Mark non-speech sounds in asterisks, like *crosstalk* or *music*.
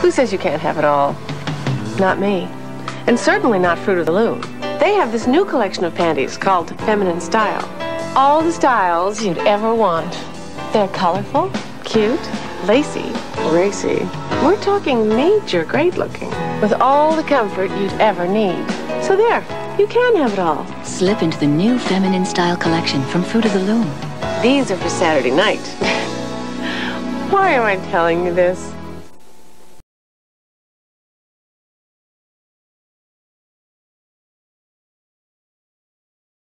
Who says you can't have it all? Not me. And certainly not Fruit of the Loom. They have this new collection of panties called Feminine Style. All the styles you'd ever want. They're colorful, cute, lacy, racy. We're talking major great looking, with all the comfort you'd ever need. So there, you can have it all. Slip into the new feminine style collection from Fruit of the Loom. These are for Saturday night. *laughs* Why am I telling you this?